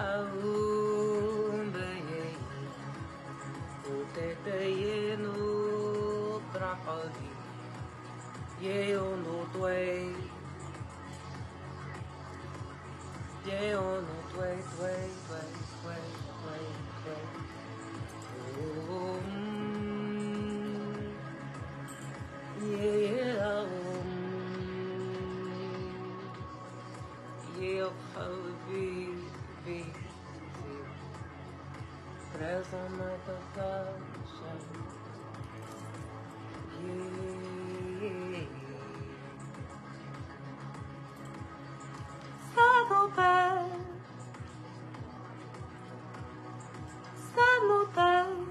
Aumbe O te te ye no trahari Ye o no tue Ye o no tue tue tue tue tue tue Oh Preso na kakasha Yeah Saddlebag Saddlebag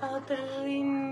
Adrini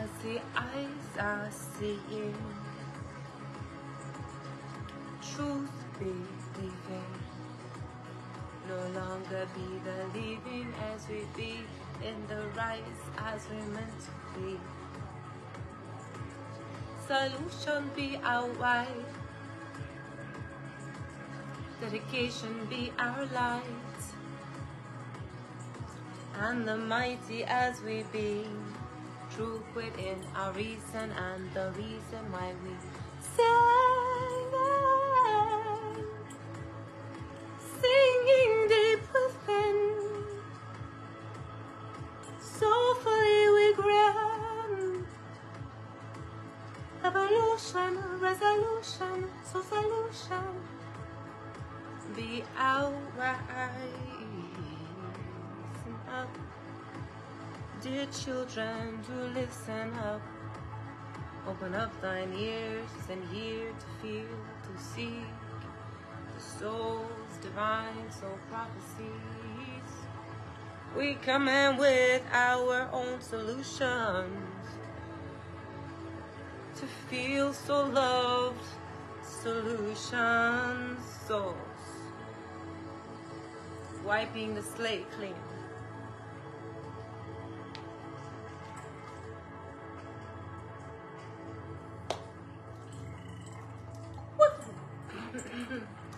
As the eyes are seeing, truth believing, no longer be believing as we be in the rise as we meant to be. Solution be our why, dedication be our light, and the mighty as we be truth within our reason and the reason why we sing singing deep within. Soulfully we grant evolution resolution so solution. Be our Dear children, do listen up. Open up thine ears and hear to feel, to seek the soul's divine soul prophecies. We come in with our own solutions to feel so loved. Solutions, souls, wiping the slate clean 嗯。